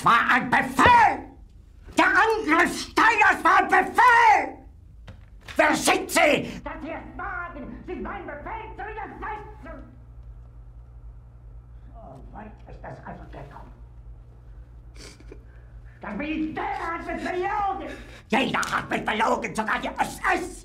Das war ein Befehl! Der Angriff Steiners war ein Befehl! Wer sind Sie? Dass Sie es wagen, sich meinen Befehl zu widersetzen! So weit ist es also gekommen. Das Militär hat mich belogen! Jeder hat mich belogen, sogar die SS!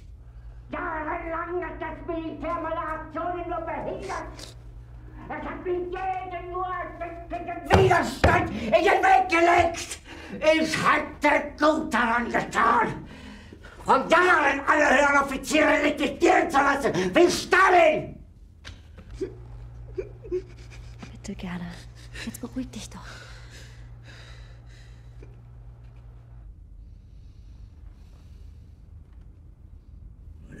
Jahrelang hat das Militär meine Aktionen nur behindert! Es hat mir jeden nur ersichtlichen Widerstand in den Weg gelegt! Ich hätte gut daran getan, von Jahren alle höheren Offiziere liquidieren zu lassen, wie Stalin! Bitte gerne. Jetzt beruhig dich doch. Meine